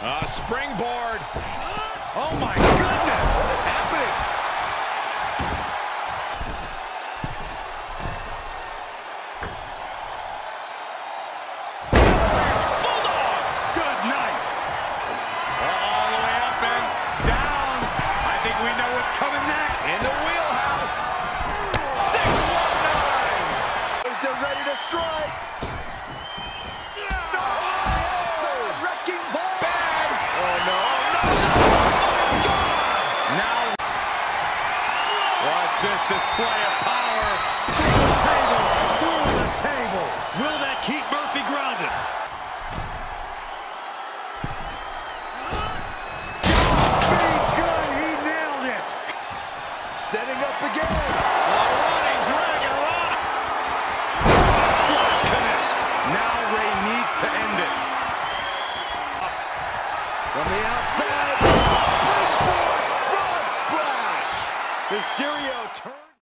springboard. Oh, my goodness. What is happening? Good night. All the way up and down. I think we know what's coming next. In the wheelhouse. 619. They're ready to strike. This display of power. Through the table. Through the table. Will that keep Murphy grounded? Pretty good. He nailed it. Setting up again. A running dragon run. Splash connects. Now Rey needs to end this. From the outside. Mysterio turns.